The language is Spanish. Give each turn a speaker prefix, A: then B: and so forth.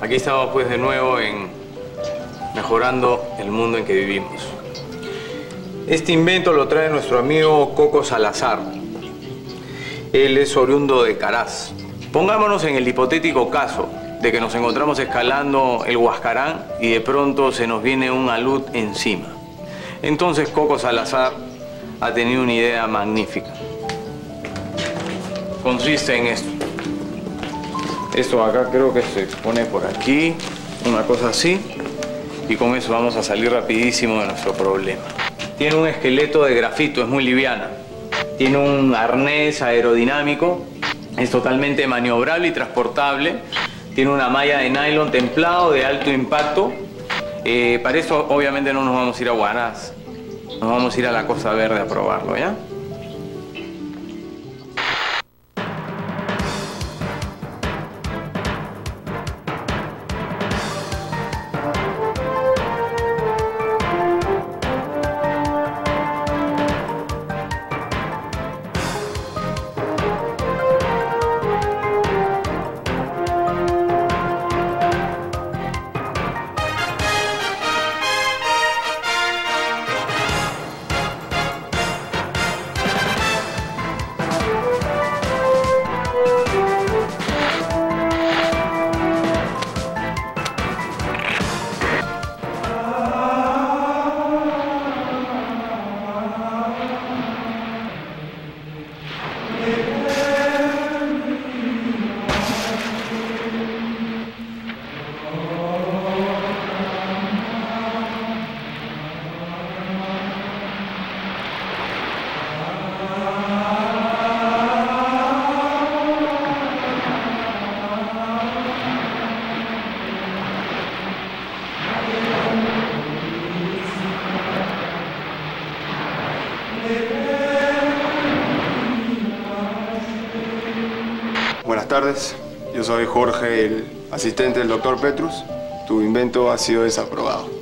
A: Aquí estamos pues de nuevo en mejorando el mundo en que vivimos. Este invento lo trae nuestro amigo Coco Salazar. Él es oriundo de Caraz. Pongámonos en el hipotético caso de que nos encontramos escalando el Huascarán y de pronto se nos viene un alud encima. Entonces Coco Salazar ha tenido una idea magnífica. Consiste en esto. Esto acá creo que se pone por aquí, una cosa así, y con eso vamos a salir rapidísimo de nuestro problema. Tiene un esqueleto de grafito, es muy liviana. Tiene un arnés aerodinámico, es totalmente maniobrable y transportable. Tiene una malla de nylon templado de alto impacto. Eh, para eso obviamente no nos vamos a ir a Guanás, nos vamos a ir a la Costa Verde a probarlo, ¿ya?
B: Buenas tardes, yo soy Jorge, el asistente del doctor Petrus. Tu invento ha sido desaprobado.